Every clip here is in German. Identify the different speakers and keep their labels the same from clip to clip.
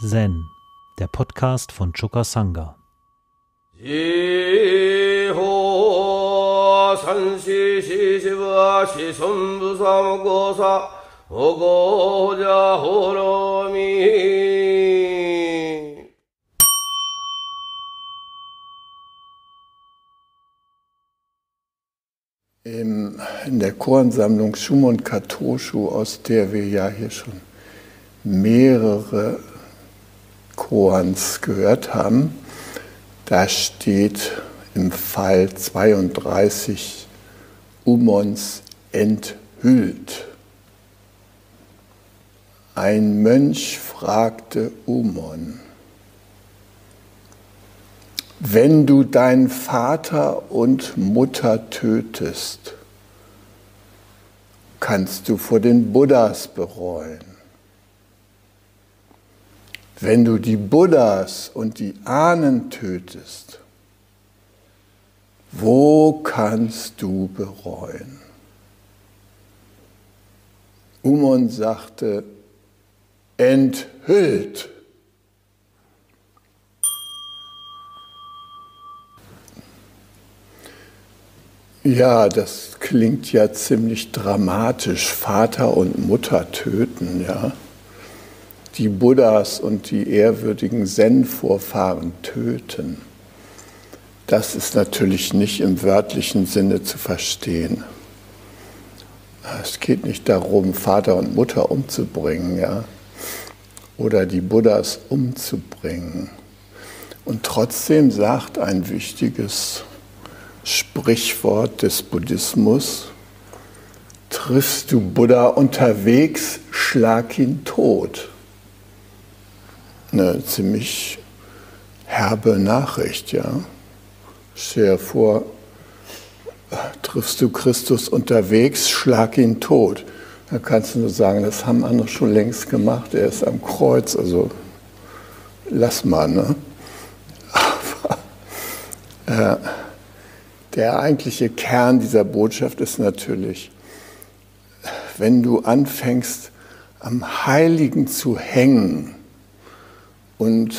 Speaker 1: Zen, der Podcast von Choka Sangha.
Speaker 2: In der Choransammlung Shumon Katoshu, aus der wir ja hier schon mehrere Koans gehört haben, da steht im Fall 32 Umons enthüllt. Ein Mönch fragte Umon, wenn du deinen Vater und Mutter tötest, kannst du vor den Buddhas bereuen. Wenn du die Buddhas und die Ahnen tötest, wo kannst du bereuen? Umon sagte, enthüllt. Ja, das klingt ja ziemlich dramatisch, Vater und Mutter töten, ja die Buddhas und die ehrwürdigen Zen-Vorfahren töten, das ist natürlich nicht im wörtlichen Sinne zu verstehen. Es geht nicht darum, Vater und Mutter umzubringen, ja, oder die Buddhas umzubringen. Und trotzdem sagt ein wichtiges Sprichwort des Buddhismus, triffst du Buddha unterwegs, schlag ihn tot eine ziemlich herbe Nachricht, ja. Stell dir vor, triffst du Christus unterwegs, schlag ihn tot. Da kannst du nur sagen, das haben andere schon längst gemacht, er ist am Kreuz, also lass mal, ne? Aber äh, der eigentliche Kern dieser Botschaft ist natürlich, wenn du anfängst, am Heiligen zu hängen, und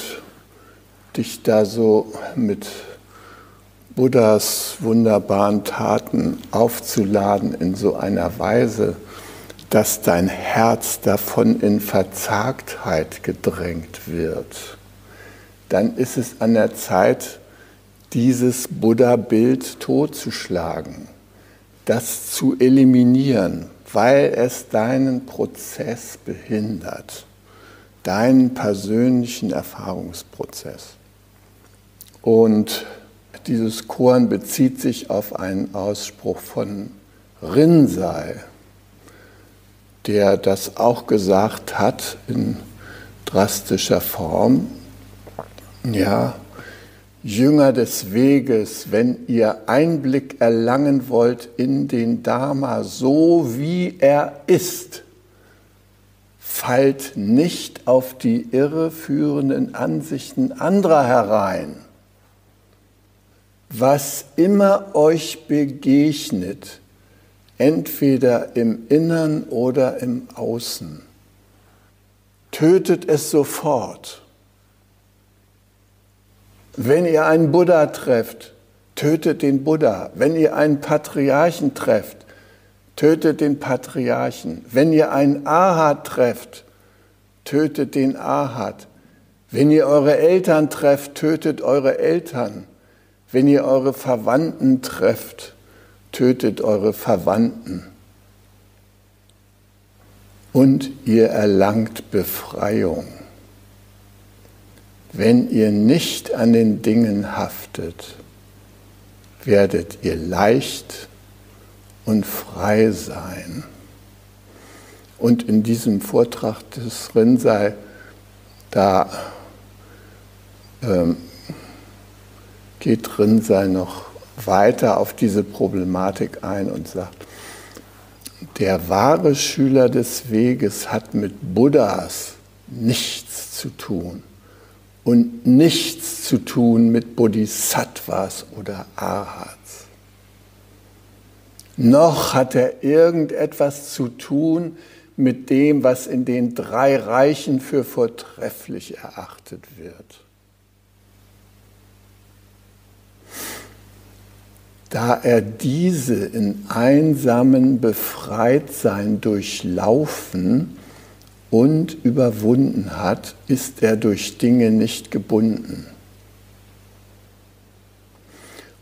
Speaker 2: dich da so mit Buddhas wunderbaren Taten aufzuladen in so einer Weise, dass dein Herz davon in Verzagtheit gedrängt wird, dann ist es an der Zeit, dieses Buddha-Bild totzuschlagen, das zu eliminieren, weil es deinen Prozess behindert deinen persönlichen Erfahrungsprozess. Und dieses Korn bezieht sich auf einen Ausspruch von Rinzai, der das auch gesagt hat in drastischer Form. Ja, Jünger des Weges, wenn ihr Einblick erlangen wollt in den Dharma, so wie er ist, fallt nicht auf die irreführenden Ansichten anderer herein. Was immer euch begegnet, entweder im Innern oder im Außen, tötet es sofort. Wenn ihr einen Buddha trefft, tötet den Buddha. Wenn ihr einen Patriarchen trefft, tötet den Patriarchen. Wenn ihr einen Ahad trefft, tötet den Ahad. Wenn ihr eure Eltern trefft, tötet eure Eltern. Wenn ihr eure Verwandten trefft, tötet eure Verwandten. Und ihr erlangt Befreiung. Wenn ihr nicht an den Dingen haftet, werdet ihr leicht und frei sein. Und in diesem Vortrag des Rinzai, da ähm, geht Rinzai noch weiter auf diese Problematik ein und sagt, der wahre Schüler des Weges hat mit Buddhas nichts zu tun und nichts zu tun mit Bodhisattvas oder Arhats noch hat er irgendetwas zu tun mit dem, was in den drei Reichen für vortrefflich erachtet wird. Da er diese in einsamen Befreitsein durchlaufen und überwunden hat, ist er durch Dinge nicht gebunden.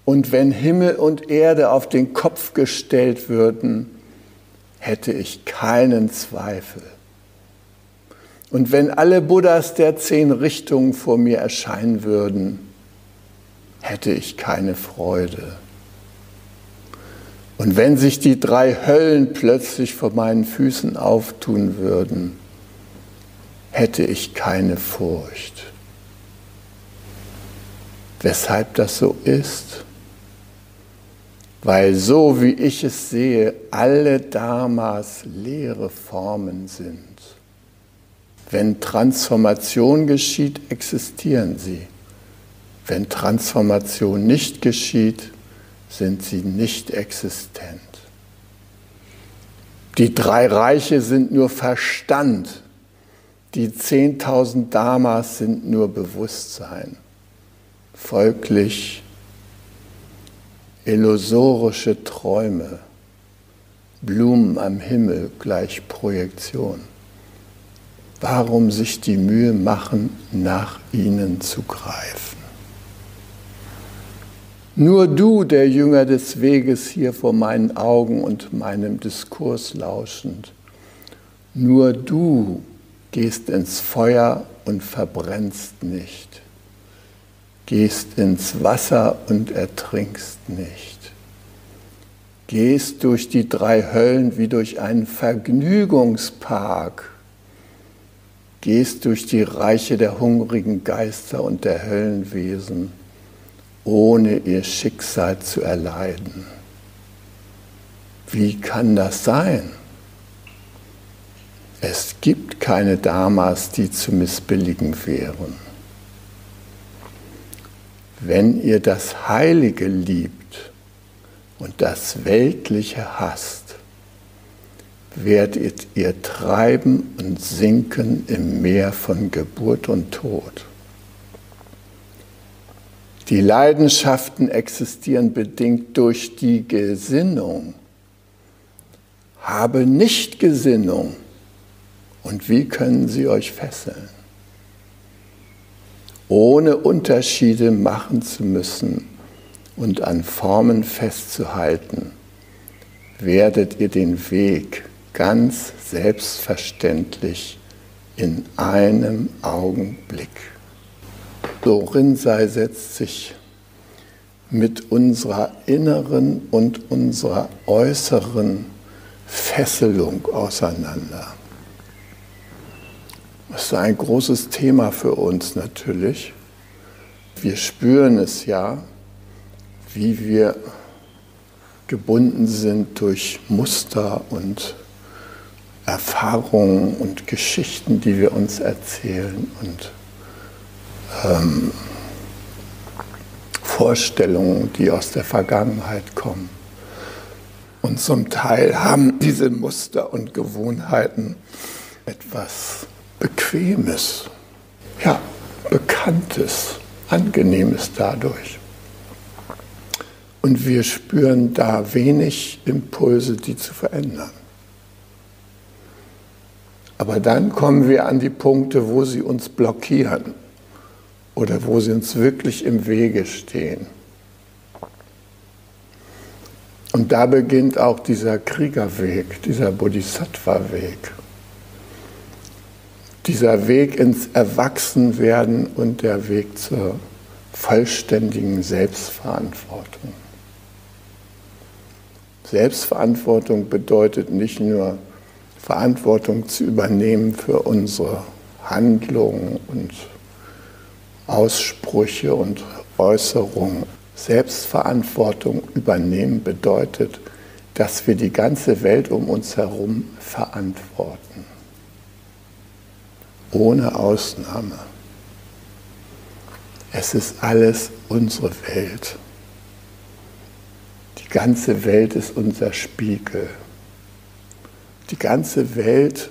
Speaker 2: Und wenn Himmel und Erde auf den Kopf gestellt würden, hätte ich keinen Zweifel. Und wenn alle Buddhas der zehn Richtungen vor mir erscheinen würden, hätte ich keine Freude. Und wenn sich die drei Höllen plötzlich vor meinen Füßen auftun würden, hätte ich keine Furcht. Weshalb das so ist? Weil so wie ich es sehe, alle Dharmas leere Formen sind. Wenn Transformation geschieht, existieren sie. Wenn Transformation nicht geschieht, sind sie nicht existent. Die drei Reiche sind nur Verstand, die 10.000 Dharmas sind nur Bewusstsein. Folglich illusorische Träume, Blumen am Himmel gleich Projektion. Warum sich die Mühe machen, nach ihnen zu greifen? Nur du, der Jünger des Weges hier vor meinen Augen und meinem Diskurs lauschend, nur du gehst ins Feuer und verbrennst nicht gehst ins Wasser und ertrinkst nicht. Gehst durch die drei Höllen wie durch einen Vergnügungspark. Gehst durch die Reiche der hungrigen Geister und der Höllenwesen, ohne ihr Schicksal zu erleiden. Wie kann das sein? Es gibt keine Damas, die zu missbilligen wären. Wenn ihr das Heilige liebt und das Weltliche hasst, werdet ihr treiben und sinken im Meer von Geburt und Tod. Die Leidenschaften existieren bedingt durch die Gesinnung. Habe nicht Gesinnung. Und wie können sie euch fesseln? Ohne Unterschiede machen zu müssen und an Formen festzuhalten, werdet ihr den Weg ganz selbstverständlich in einem Augenblick. Dorinsei setzt sich mit unserer inneren und unserer äußeren Fesselung auseinander. Das ist ein großes Thema für uns natürlich. Wir spüren es ja, wie wir gebunden sind durch Muster und Erfahrungen und Geschichten, die wir uns erzählen und ähm, Vorstellungen, die aus der Vergangenheit kommen. Und zum Teil haben diese Muster und Gewohnheiten etwas Bequemes, ja, Bekanntes, Angenehmes dadurch. Und wir spüren da wenig Impulse, die zu verändern. Aber dann kommen wir an die Punkte, wo sie uns blockieren oder wo sie uns wirklich im Wege stehen. Und da beginnt auch dieser Kriegerweg, dieser Bodhisattva-Weg dieser Weg ins Erwachsenwerden und der Weg zur vollständigen Selbstverantwortung. Selbstverantwortung bedeutet nicht nur Verantwortung zu übernehmen für unsere Handlungen und Aussprüche und Äußerungen. Selbstverantwortung übernehmen bedeutet, dass wir die ganze Welt um uns herum verantworten ohne Ausnahme. Es ist alles unsere Welt. Die ganze Welt ist unser Spiegel. Die ganze Welt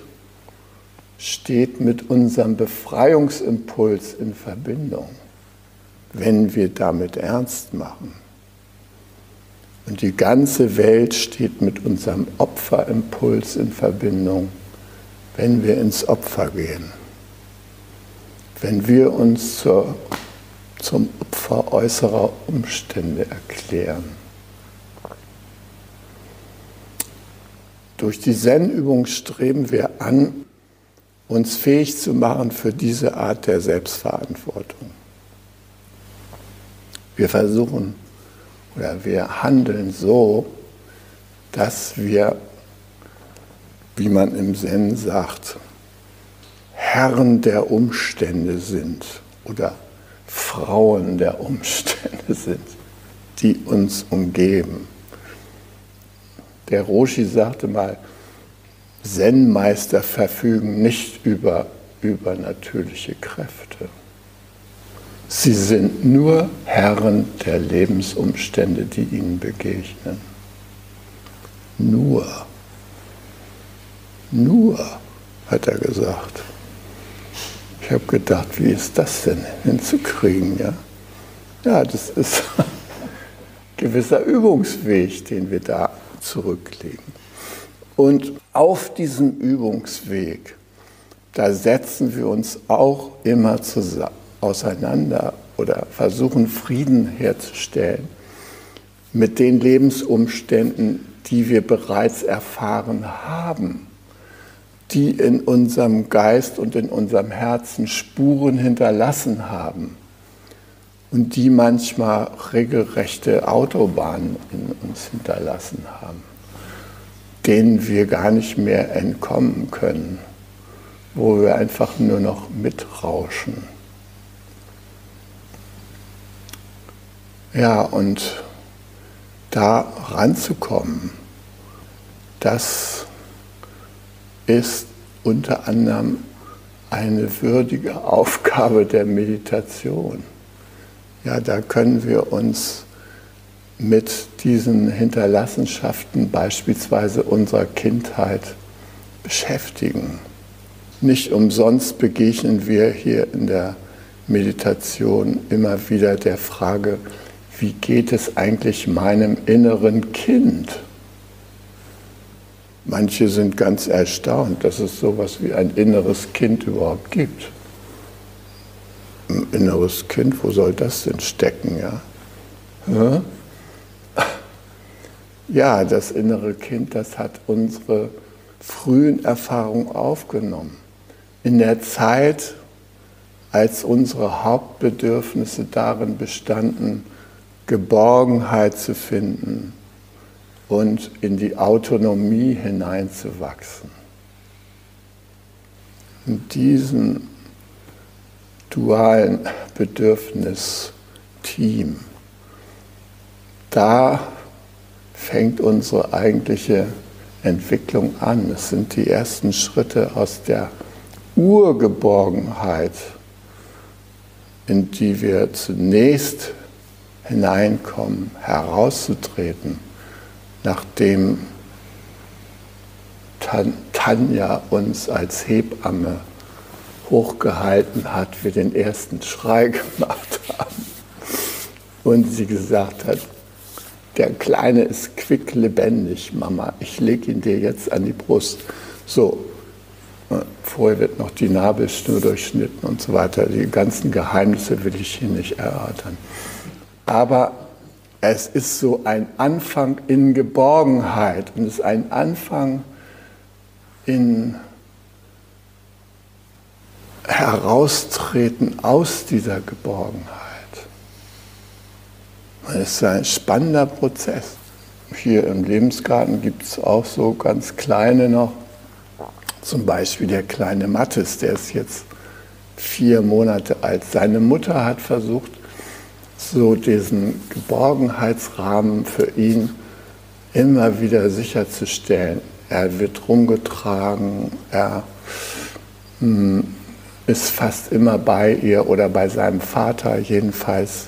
Speaker 2: steht mit unserem Befreiungsimpuls in Verbindung, wenn wir damit ernst machen. Und die ganze Welt steht mit unserem Opferimpuls in Verbindung, wenn wir ins Opfer gehen. Wenn wir uns zur, zum Opfer äußerer Umstände erklären. Durch die Zen-Übung streben wir an, uns fähig zu machen für diese Art der Selbstverantwortung. Wir versuchen oder wir handeln so, dass wir, wie man im Zen sagt, Herren der Umstände sind oder Frauen der Umstände sind, die uns umgeben. Der Roshi sagte mal, Zen-Meister verfügen nicht über übernatürliche Kräfte. Sie sind nur Herren der Lebensumstände, die ihnen begegnen. Nur. Nur, hat er gesagt. Ich habe gedacht, wie ist das denn hinzukriegen? Ja, ja das ist ein gewisser Übungsweg, den wir da zurücklegen. Und auf diesem Übungsweg, da setzen wir uns auch immer zusammen auseinander oder versuchen Frieden herzustellen mit den Lebensumständen, die wir bereits erfahren haben, die in unserem Geist und in unserem Herzen Spuren hinterlassen haben und die manchmal regelrechte Autobahnen in uns hinterlassen haben, denen wir gar nicht mehr entkommen können, wo wir einfach nur noch mitrauschen. Ja, und da ranzukommen, das ist unter anderem eine würdige Aufgabe der Meditation. Ja, da können wir uns mit diesen Hinterlassenschaften beispielsweise unserer Kindheit beschäftigen. Nicht umsonst begegnen wir hier in der Meditation immer wieder der Frage, wie geht es eigentlich meinem inneren Kind? Manche sind ganz erstaunt, dass es so etwas wie ein inneres Kind überhaupt gibt. Ein inneres Kind, wo soll das denn stecken? Ja? ja, das innere Kind, das hat unsere frühen Erfahrungen aufgenommen. In der Zeit, als unsere Hauptbedürfnisse darin bestanden, Geborgenheit zu finden und in die Autonomie hineinzuwachsen. In diesem dualen Bedürfnis-Team, da fängt unsere eigentliche Entwicklung an. Es sind die ersten Schritte aus der Urgeborgenheit, in die wir zunächst hineinkommen, herauszutreten, nachdem Tanja uns als Hebamme hochgehalten hat, wir den ersten Schrei gemacht haben und sie gesagt hat, der Kleine ist quicklebendig, Mama, ich lege ihn dir jetzt an die Brust. So, vorher wird noch die Nabelschnur durchschnitten und so weiter. Die ganzen Geheimnisse will ich hier nicht erörtern aber es ist so ein Anfang in Geborgenheit und es ist ein Anfang in Heraustreten aus dieser Geborgenheit. Es ist ein spannender Prozess. Hier im Lebensgarten gibt es auch so ganz kleine noch, zum Beispiel der kleine Mattes, der ist jetzt vier Monate alt. Seine Mutter hat versucht, so diesen Geborgenheitsrahmen für ihn immer wieder sicherzustellen. Er wird rumgetragen, er hm, ist fast immer bei ihr oder bei seinem Vater. Jedenfalls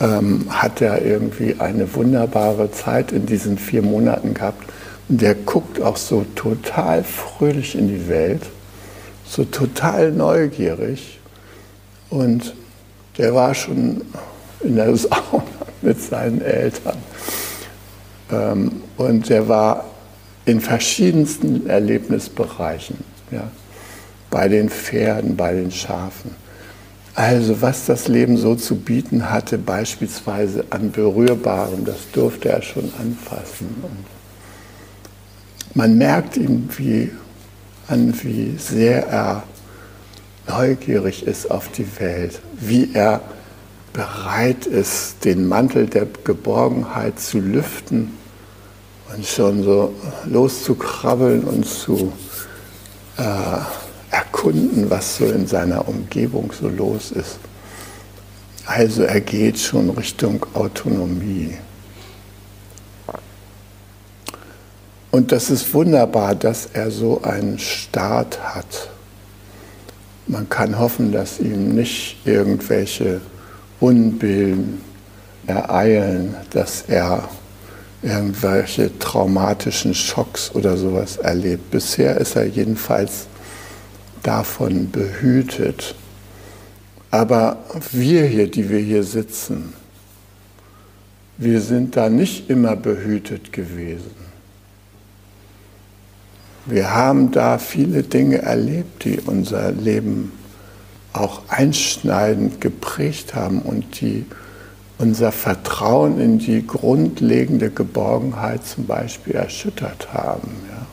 Speaker 2: ähm, hat er irgendwie eine wunderbare Zeit in diesen vier Monaten gehabt, Und der guckt auch so total fröhlich in die Welt, so total neugierig. Und der war schon in der Sauna mit seinen Eltern. Ähm, und der war in verschiedensten Erlebnisbereichen. Ja. Bei den Pferden, bei den Schafen. Also was das Leben so zu bieten hatte, beispielsweise an Berührbarem, das durfte er schon anfassen. Und man merkt ihm wie, an, wie sehr er neugierig ist auf die Welt, wie er bereit ist, den Mantel der Geborgenheit zu lüften und schon so loszukrabbeln und zu äh, erkunden, was so in seiner Umgebung so los ist. Also er geht schon Richtung Autonomie. Und das ist wunderbar, dass er so einen Start hat. Man kann hoffen, dass ihm nicht irgendwelche Unbilden ereilen, dass er irgendwelche traumatischen Schocks oder sowas erlebt. Bisher ist er jedenfalls davon behütet. Aber wir hier, die wir hier sitzen, wir sind da nicht immer behütet gewesen. Wir haben da viele Dinge erlebt, die unser Leben auch einschneidend geprägt haben und die unser Vertrauen in die grundlegende Geborgenheit zum Beispiel erschüttert haben. Ja.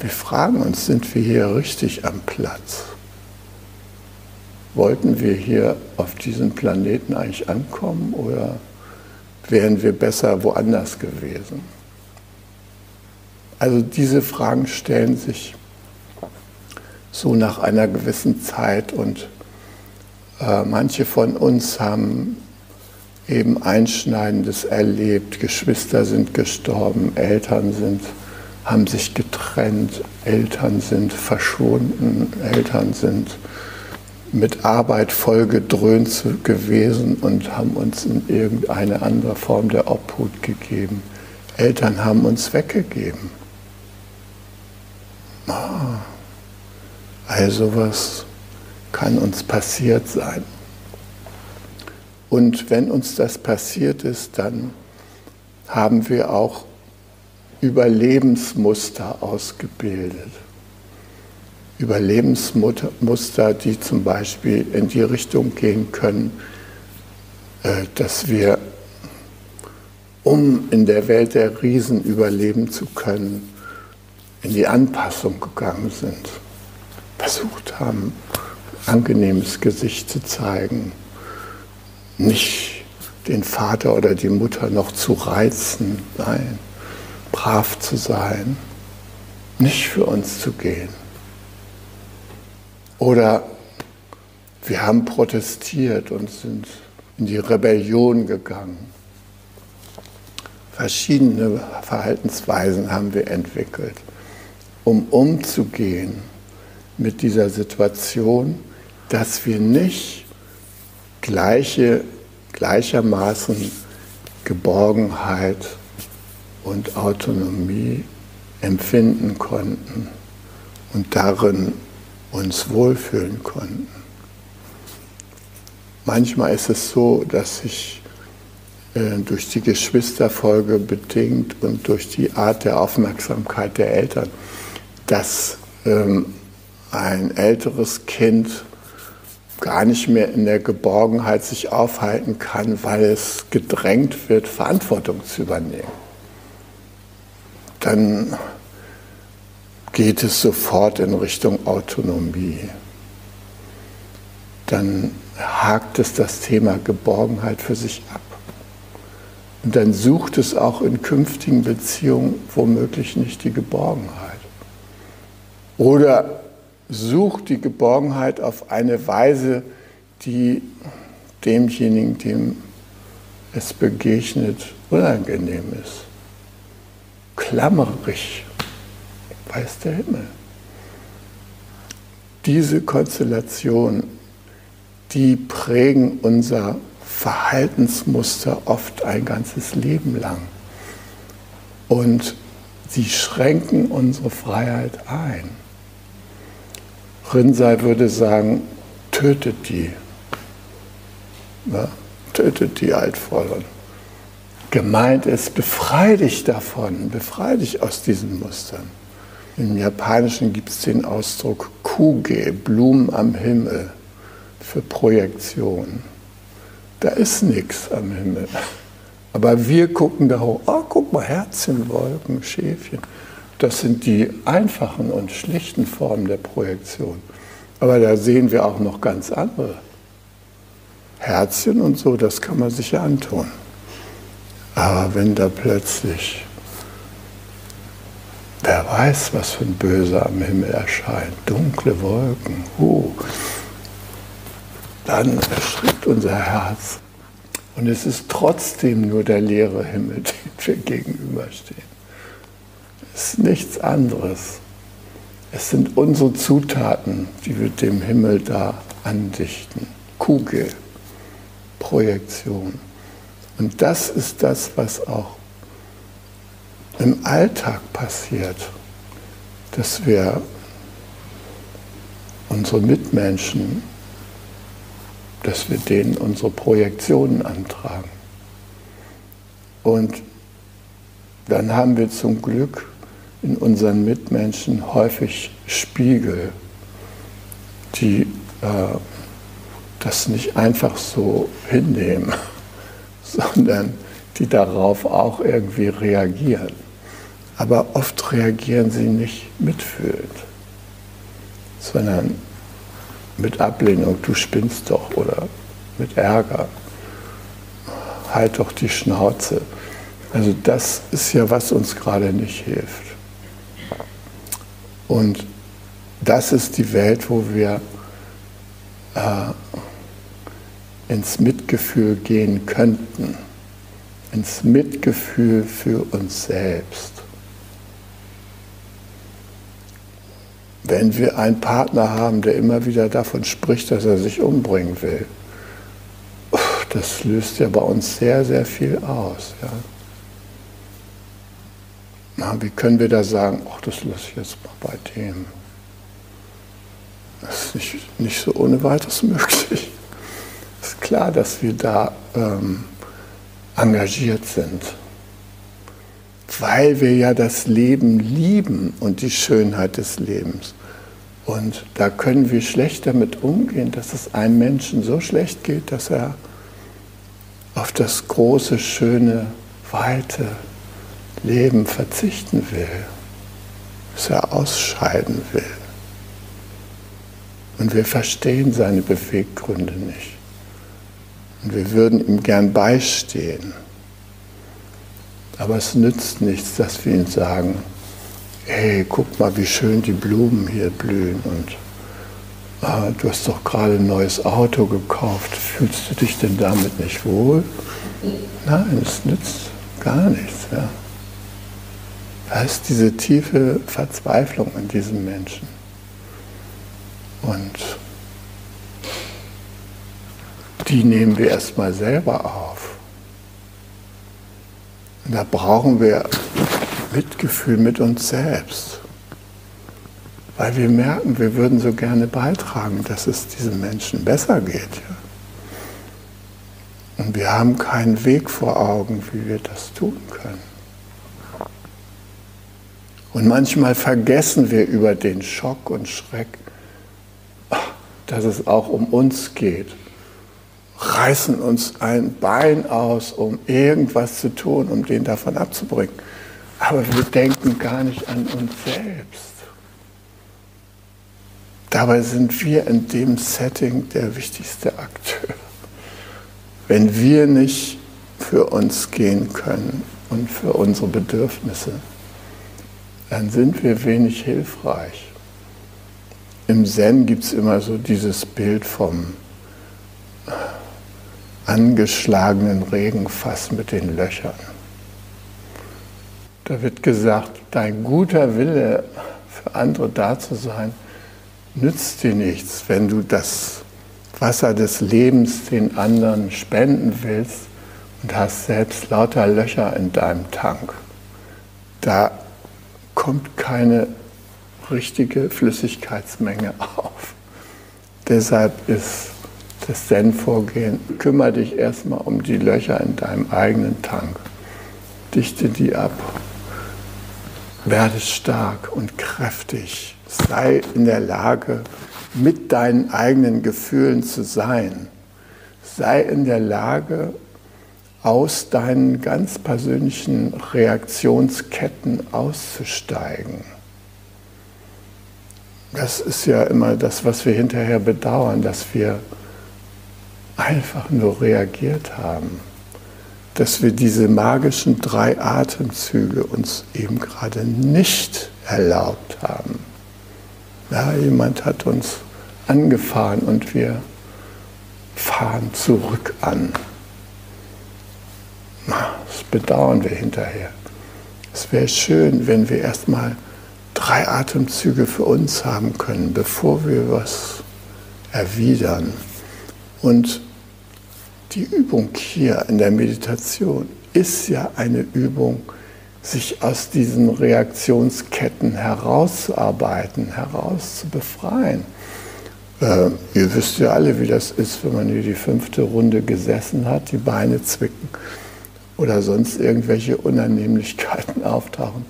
Speaker 2: Wir fragen uns, sind wir hier richtig am Platz? Wollten wir hier auf diesem Planeten eigentlich ankommen oder wären wir besser woanders gewesen? Also diese Fragen stellen sich so nach einer gewissen Zeit und äh, manche von uns haben eben Einschneidendes erlebt. Geschwister sind gestorben, Eltern sind, haben sich getrennt, Eltern sind verschwunden, Eltern sind mit Arbeit vollgedröhnt gewesen und haben uns in irgendeine andere Form der Obhut gegeben. Eltern haben uns weggegeben. Ah, also was kann uns passiert sein. Und wenn uns das passiert ist, dann haben wir auch Überlebensmuster ausgebildet. Überlebensmuster, die zum Beispiel in die Richtung gehen können, äh, dass wir, um in der Welt der Riesen überleben zu können, in die Anpassung gegangen sind, versucht haben, angenehmes Gesicht zu zeigen, nicht den Vater oder die Mutter noch zu reizen, nein, brav zu sein, nicht für uns zu gehen. Oder wir haben protestiert und sind in die Rebellion gegangen. Verschiedene Verhaltensweisen haben wir entwickelt, um umzugehen mit dieser Situation dass wir nicht gleiche, gleichermaßen Geborgenheit und Autonomie empfinden konnten und darin uns wohlfühlen konnten. Manchmal ist es so, dass ich äh, durch die Geschwisterfolge bedingt und durch die Art der Aufmerksamkeit der Eltern, dass ähm, ein älteres Kind gar nicht mehr in der Geborgenheit sich aufhalten kann, weil es gedrängt wird, Verantwortung zu übernehmen. Dann geht es sofort in Richtung Autonomie. Dann hakt es das Thema Geborgenheit für sich ab. Und dann sucht es auch in künftigen Beziehungen womöglich nicht die Geborgenheit. Oder sucht die Geborgenheit auf eine Weise, die demjenigen, dem es begegnet, unangenehm ist. Klammerig, weiß der Himmel. Diese Konstellation, die prägen unser Verhaltensmuster oft ein ganzes Leben lang. und sie schränken unsere Freiheit ein. Rinsei würde sagen, tötet die. Ja, tötet die Altvorderen. Gemeint ist, befreie dich davon, befreie dich aus diesen Mustern. Im Japanischen gibt es den Ausdruck Kuge, Blumen am Himmel, für Projektion. Da ist nichts am Himmel. Aber wir gucken da hoch, oh, guck mal, Herzchen, Wolken, Schäfchen. Das sind die einfachen und schlichten Formen der Projektion. Aber da sehen wir auch noch ganz andere. Herzchen und so, das kann man sich ja antun. Aber wenn da plötzlich, wer weiß, was für ein Böser am Himmel erscheint, dunkle Wolken, uh, dann erschrickt unser Herz. Und es ist trotzdem nur der leere Himmel, dem wir gegenüberstehen. Ist nichts anderes. Es sind unsere Zutaten, die wir dem Himmel da andichten. Kugel, Projektion. Und das ist das, was auch im Alltag passiert, dass wir unsere Mitmenschen, dass wir denen unsere Projektionen antragen. Und dann haben wir zum Glück in unseren Mitmenschen häufig Spiegel, die äh, das nicht einfach so hinnehmen, sondern die darauf auch irgendwie reagieren. Aber oft reagieren sie nicht mitfühlend, sondern mit Ablehnung, du spinnst doch oder mit Ärger, halt doch die Schnauze. Also das ist ja, was uns gerade nicht hilft. Und das ist die Welt, wo wir äh, ins Mitgefühl gehen könnten, ins Mitgefühl für uns selbst. Wenn wir einen Partner haben, der immer wieder davon spricht, dass er sich umbringen will, das löst ja bei uns sehr, sehr viel aus. Ja. Na, wie können wir da sagen, ach, das lasse ich jetzt mal bei dem. Das ist nicht, nicht so ohne weiteres möglich. Es ist klar, dass wir da ähm, engagiert sind, weil wir ja das Leben lieben und die Schönheit des Lebens. Und da können wir schlecht damit umgehen, dass es einem Menschen so schlecht geht, dass er auf das große, schöne, weite, Leben verzichten will, dass er ausscheiden will. Und wir verstehen seine Beweggründe nicht. Und wir würden ihm gern beistehen. Aber es nützt nichts, dass wir ihm sagen, hey, guck mal, wie schön die Blumen hier blühen und ah, du hast doch gerade ein neues Auto gekauft, fühlst du dich denn damit nicht wohl? Nein, es nützt gar nichts. Ja. Da ist diese tiefe Verzweiflung in diesem Menschen. Und die nehmen wir erstmal selber auf. Und da brauchen wir Mitgefühl mit uns selbst. Weil wir merken, wir würden so gerne beitragen, dass es diesen Menschen besser geht. Und wir haben keinen Weg vor Augen, wie wir das tun können. Und manchmal vergessen wir über den Schock und Schreck, dass es auch um uns geht. Reißen uns ein Bein aus, um irgendwas zu tun, um den davon abzubringen. Aber wir denken gar nicht an uns selbst. Dabei sind wir in dem Setting der wichtigste Akteur. Wenn wir nicht für uns gehen können und für unsere Bedürfnisse, dann sind wir wenig hilfreich. Im Zen gibt es immer so dieses Bild vom angeschlagenen Regenfass mit den Löchern. Da wird gesagt, dein guter Wille für andere da zu sein, nützt dir nichts, wenn du das Wasser des Lebens den anderen spenden willst und hast selbst lauter Löcher in deinem Tank da kommt keine richtige Flüssigkeitsmenge auf. Deshalb ist das Zen-Vorgehen, kümmere dich erstmal um die Löcher in deinem eigenen Tank. Dichte die ab. Werde stark und kräftig. Sei in der Lage, mit deinen eigenen Gefühlen zu sein. Sei in der Lage, aus deinen ganz persönlichen Reaktionsketten auszusteigen. Das ist ja immer das, was wir hinterher bedauern, dass wir einfach nur reagiert haben, dass wir diese magischen drei Atemzüge uns eben gerade nicht erlaubt haben. Ja, jemand hat uns angefahren und wir fahren zurück an. Das bedauern wir hinterher. Es wäre schön, wenn wir erstmal drei Atemzüge für uns haben können, bevor wir was erwidern. Und die Übung hier in der Meditation ist ja eine Übung, sich aus diesen Reaktionsketten herauszuarbeiten, herauszubefreien. Äh, ihr wisst ja alle, wie das ist, wenn man hier die fünfte Runde gesessen hat, die Beine zwicken oder sonst irgendwelche Unannehmlichkeiten auftauchen,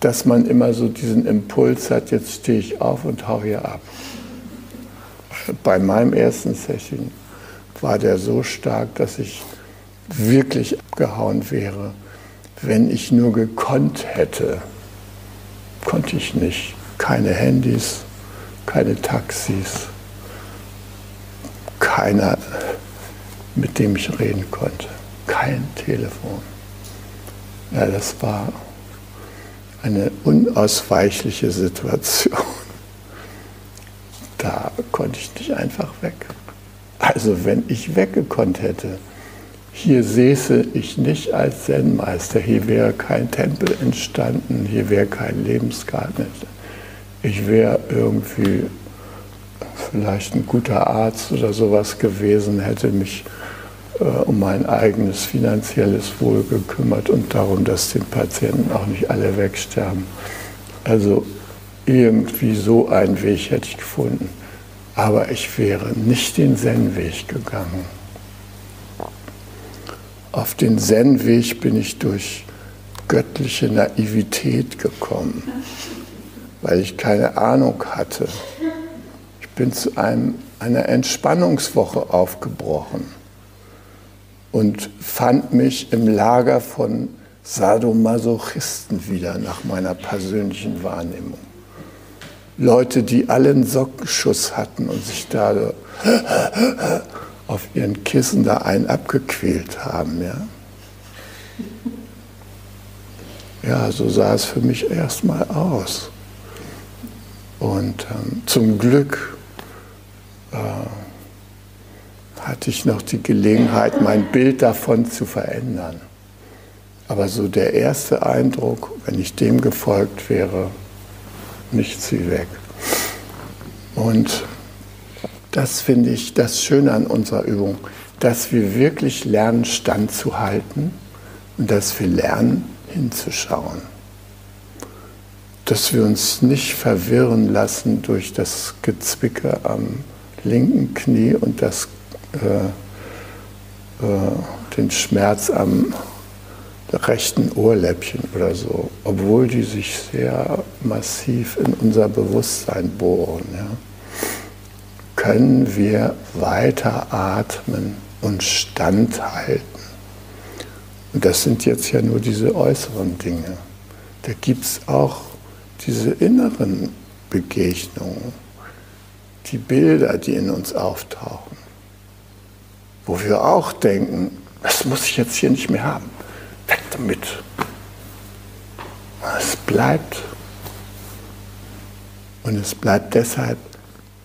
Speaker 2: dass man immer so diesen Impuls hat, jetzt stehe ich auf und hau hier ab. Bei meinem ersten Session war der so stark, dass ich wirklich abgehauen wäre, wenn ich nur gekonnt hätte. Konnte ich nicht. Keine Handys, keine Taxis, keiner, mit dem ich reden konnte kein Telefon. Ja, das war eine unausweichliche Situation. Da konnte ich nicht einfach weg. Also wenn ich weggekonnt hätte, hier säße ich nicht als Zen-Meister, hier wäre kein Tempel entstanden, hier wäre kein Lebensgarten. Ich wäre irgendwie vielleicht ein guter Arzt oder sowas gewesen, hätte mich um mein eigenes finanzielles Wohl gekümmert und darum, dass den Patienten auch nicht alle wegsterben. Also irgendwie so einen Weg hätte ich gefunden. Aber ich wäre nicht den Zen-Weg gegangen. Auf den Zen-Weg bin ich durch göttliche Naivität gekommen, weil ich keine Ahnung hatte. Ich bin zu einem, einer Entspannungswoche aufgebrochen und fand mich im Lager von Sadomasochisten wieder nach meiner persönlichen Wahrnehmung. Leute, die alle einen Sockenschuss hatten und sich da auf ihren Kissen da einen abgequält haben. Ja, ja so sah es für mich erstmal aus. Und ähm, zum Glück äh, hatte ich noch die Gelegenheit, mein Bild davon zu verändern. Aber so der erste Eindruck, wenn ich dem gefolgt wäre, nichts wie weg. Und das finde ich das Schöne an unserer Übung, dass wir wirklich lernen, standzuhalten und dass wir lernen, hinzuschauen. Dass wir uns nicht verwirren lassen durch das Gezwicke am linken Knie und das äh, äh, den Schmerz am rechten Ohrläppchen oder so, obwohl die sich sehr massiv in unser Bewusstsein bohren, ja, können wir weiter atmen und standhalten. Und das sind jetzt ja nur diese äußeren Dinge. Da gibt es auch diese inneren Begegnungen, die Bilder, die in uns auftauchen wo wir auch denken, das muss ich jetzt hier nicht mehr haben. Weg damit. Es bleibt. Und es bleibt deshalb,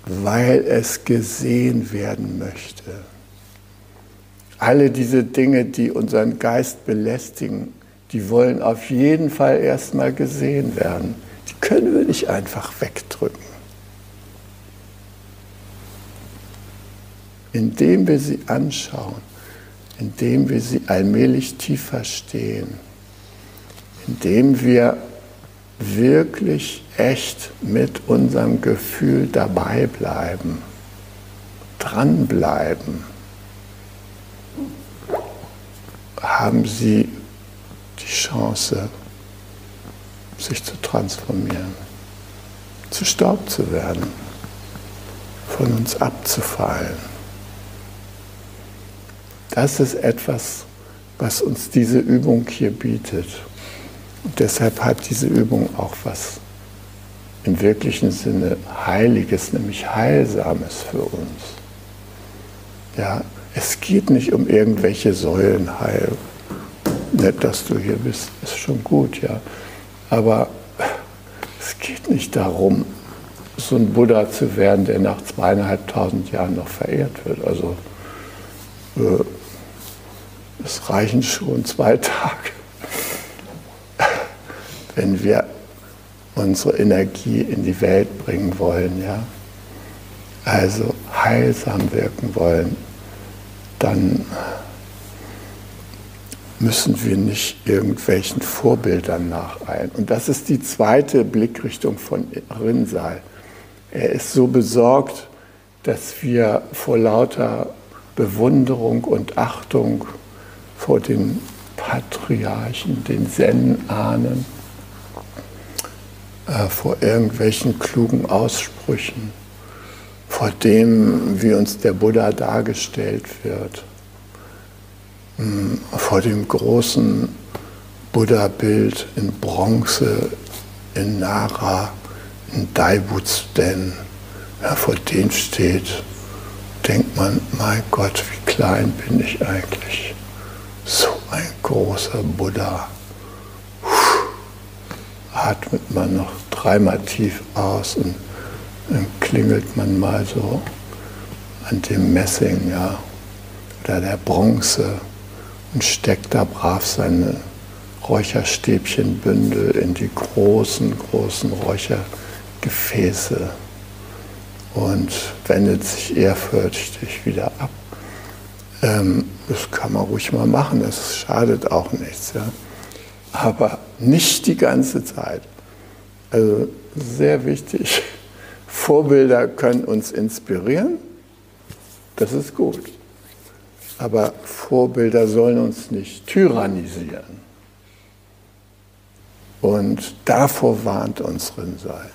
Speaker 2: weil es gesehen werden möchte. Alle diese Dinge, die unseren Geist belästigen, die wollen auf jeden Fall erstmal gesehen werden. Die können wir nicht einfach wegdrücken. Indem wir sie anschauen, indem wir sie allmählich tiefer verstehen, indem wir wirklich echt mit unserem Gefühl dabei bleiben, dranbleiben, haben sie die Chance, sich zu transformieren, zu Staub zu werden, von uns abzufallen. Das ist etwas, was uns diese Übung hier bietet. Und deshalb hat diese Übung auch was im wirklichen Sinne Heiliges, nämlich Heilsames für uns. Ja, es geht nicht um irgendwelche Säulenheil. Nett, dass du hier bist, ist schon gut, ja. Aber es geht nicht darum, so ein Buddha zu werden, der nach zweieinhalbtausend Jahren noch verehrt wird. Also äh, es reichen schon zwei Tage, wenn wir unsere Energie in die Welt bringen wollen, ja. Also heilsam wirken wollen, dann müssen wir nicht irgendwelchen Vorbildern nacheilen. Und das ist die zweite Blickrichtung von Rinnsal. Er ist so besorgt, dass wir vor lauter Bewunderung und Achtung vor den Patriarchen, den Zen-Ahnen, äh, vor irgendwelchen klugen Aussprüchen, vor dem, wie uns der Buddha dargestellt wird, hm, vor dem großen Buddha-Bild in Bronze in Nara, in Daibutz-Den, ja, vor dem steht, denkt man, mein Gott, wie klein bin ich eigentlich. Großer Buddha. Atmet man noch dreimal tief aus und dann klingelt man mal so an dem Messing, ja, oder der Bronze und steckt da brav seine Räucherstäbchenbündel in die großen, großen Räuchergefäße und wendet sich ehrfürchtig wieder ab. Ähm, das kann man ruhig mal machen, das schadet auch nichts. Ja? Aber nicht die ganze Zeit. Also sehr wichtig. Vorbilder können uns inspirieren, das ist gut. Aber Vorbilder sollen uns nicht tyrannisieren. Und davor warnt uns Rinzai.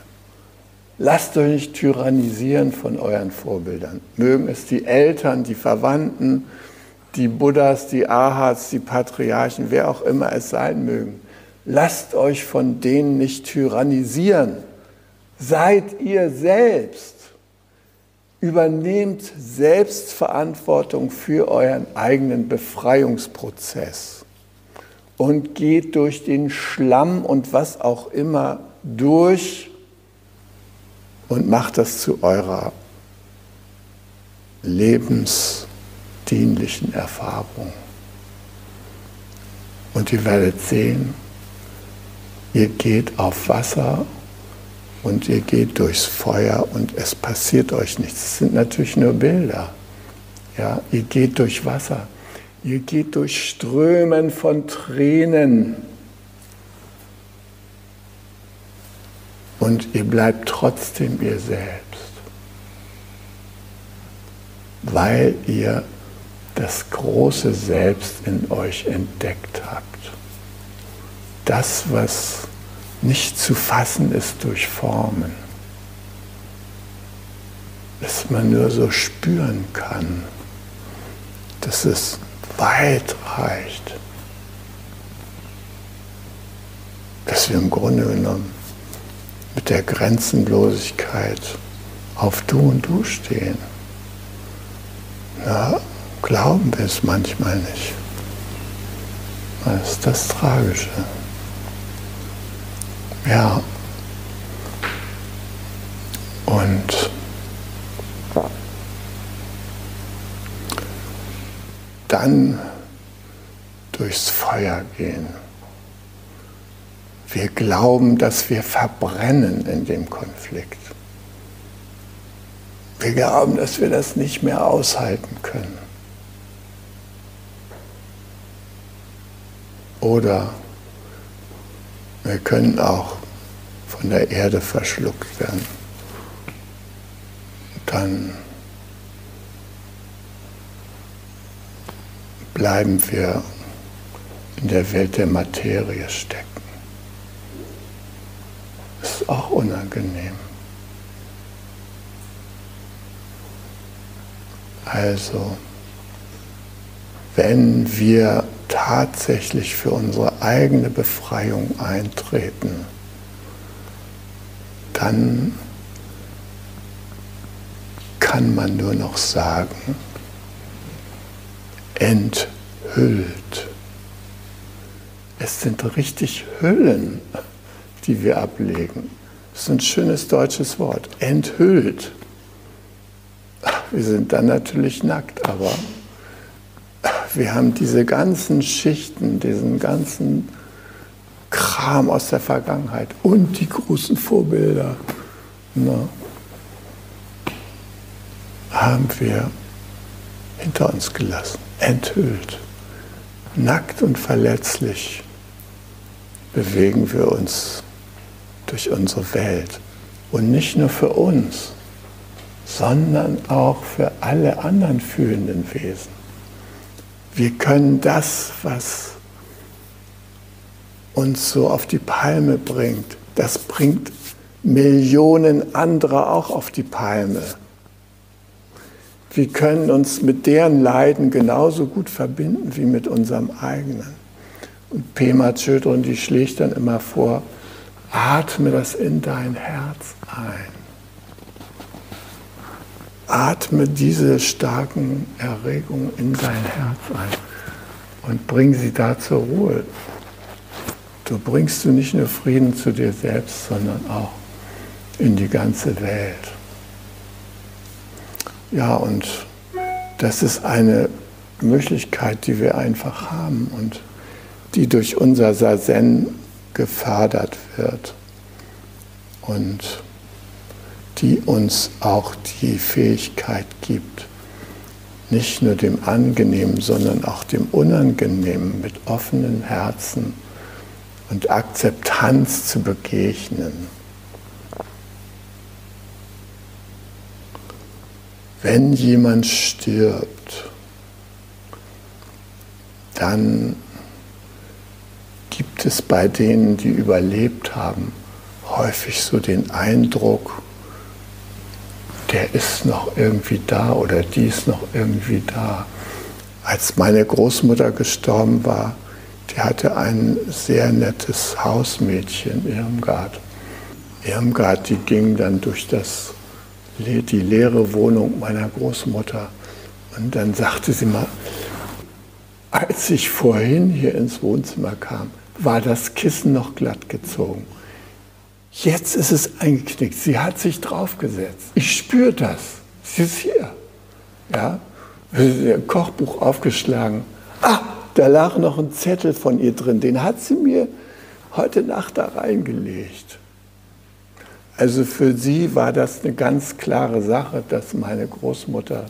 Speaker 2: Lasst euch nicht tyrannisieren von euren Vorbildern. Mögen es die Eltern, die Verwandten, die Buddhas, die Ahats, die Patriarchen, wer auch immer es sein mögen. Lasst euch von denen nicht tyrannisieren. Seid ihr selbst. Übernehmt Selbstverantwortung für euren eigenen Befreiungsprozess und geht durch den Schlamm und was auch immer durch und macht das zu eurer lebensdienlichen Erfahrung. Und ihr werdet sehen, ihr geht auf Wasser und ihr geht durchs Feuer und es passiert euch nichts. Es sind natürlich nur Bilder. Ja, ihr geht durch Wasser. Ihr geht durch Strömen von Tränen. Und ihr bleibt trotzdem ihr selbst, weil ihr das große Selbst in euch entdeckt habt. Das, was nicht zu fassen ist durch Formen, dass man nur so spüren kann, dass es weit reicht, dass wir im Grunde genommen mit der Grenzenlosigkeit auf Du und Du stehen. Na, glauben wir es manchmal nicht. Das ist das Tragische. Ja. Und dann durchs Feuer gehen. Wir glauben, dass wir verbrennen in dem Konflikt. Wir glauben, dass wir das nicht mehr aushalten können. Oder Wir können auch von der Erde verschluckt werden. Dann bleiben wir in der Welt der Materie stecken. Auch unangenehm. Also, wenn wir tatsächlich für unsere eigene Befreiung eintreten, dann kann man nur noch sagen, enthüllt. Es sind richtig Hüllen, die wir ablegen. Das ist ein schönes deutsches Wort. Enthüllt. Wir sind dann natürlich nackt, aber wir haben diese ganzen Schichten, diesen ganzen Kram aus der Vergangenheit und die großen Vorbilder ne, haben wir hinter uns gelassen, enthüllt. Nackt und verletzlich bewegen wir uns durch unsere Welt. Und nicht nur für uns, sondern auch für alle anderen fühlenden Wesen. Wir können das, was uns so auf die Palme bringt, das bringt Millionen anderer auch auf die Palme. Wir können uns mit deren Leiden genauso gut verbinden wie mit unserem eigenen. Und Pema Chödrön, die schlägt dann immer vor, atme das in dein Herz ein. Atme diese starken Erregungen in dein Herz ein und bring sie da zur Ruhe. Du bringst du nicht nur Frieden zu dir selbst, sondern auch in die ganze Welt. Ja, und das ist eine Möglichkeit, die wir einfach haben und die durch unser Sazen gefördert wird und die uns auch die Fähigkeit gibt, nicht nur dem Angenehmen, sondern auch dem Unangenehmen mit offenen Herzen und Akzeptanz zu begegnen. Wenn jemand stirbt, dann gibt es bei denen, die überlebt haben, häufig so den Eindruck, der ist noch irgendwie da oder die ist noch irgendwie da. Als meine Großmutter gestorben war, die hatte ein sehr nettes Hausmädchen, Irmgard. Irmgard, die ging dann durch das die leere Wohnung meiner Großmutter. Und dann sagte sie mal, als ich vorhin hier ins Wohnzimmer kam, war das Kissen noch glatt gezogen. Jetzt ist es eingeknickt. Sie hat sich draufgesetzt. Ich spüre das. Sie ist hier. Ja, ihr Kochbuch aufgeschlagen. Ah, da lag noch ein Zettel von ihr drin. Den hat sie mir heute Nacht da reingelegt. Also für sie war das eine ganz klare Sache, dass meine Großmutter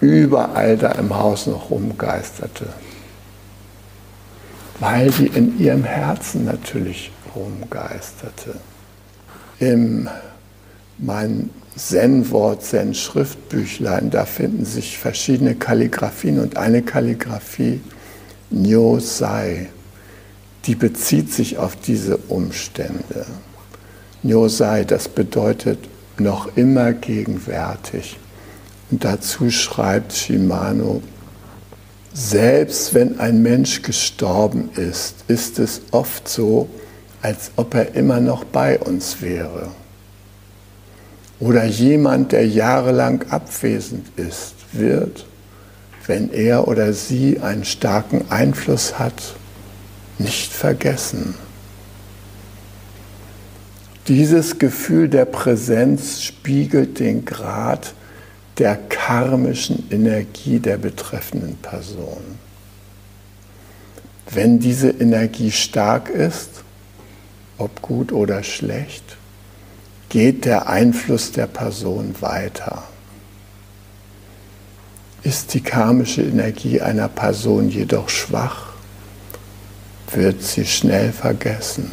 Speaker 2: überall da im Haus noch rumgeisterte. Weil sie in ihrem Herzen natürlich rumgeisterte. Im mein Zen-Wort, Zen-Schriftbüchlein, da finden sich verschiedene Kalligraphien und eine Kalligraphie, Nyo Sai, die bezieht sich auf diese Umstände. Nyosai, das bedeutet noch immer gegenwärtig. Und dazu schreibt Shimano, selbst wenn ein Mensch gestorben ist, ist es oft so, als ob er immer noch bei uns wäre. Oder jemand, der jahrelang abwesend ist, wird, wenn er oder sie einen starken Einfluss hat, nicht vergessen. Dieses Gefühl der Präsenz spiegelt den Grad der karmischen Energie der betreffenden Person. Wenn diese Energie stark ist, ob gut oder schlecht, geht der Einfluss der Person weiter. Ist die karmische Energie einer Person jedoch schwach, wird sie schnell vergessen.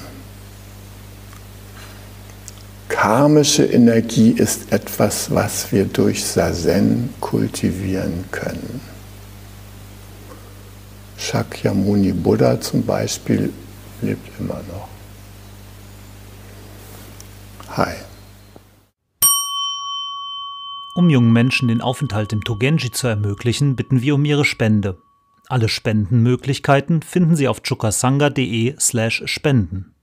Speaker 2: Karmische Energie ist etwas, was wir durch Sazen kultivieren können. Shakyamuni Buddha zum Beispiel lebt immer noch. Hi.
Speaker 3: Um jungen Menschen den Aufenthalt im Togenji zu ermöglichen, bitten wir um ihre Spende. Alle Spendenmöglichkeiten finden Sie auf chukasanga.de/spenden.